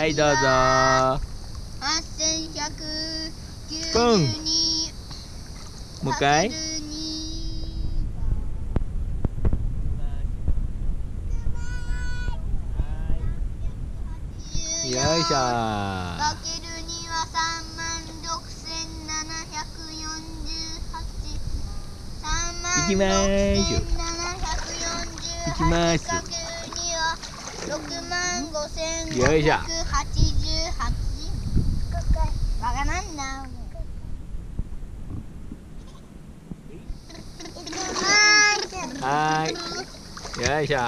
はいどうぞ。八千百九十二もう一回よいしょ。かける二は三万万行きまーすよいしょはーい。よいしょ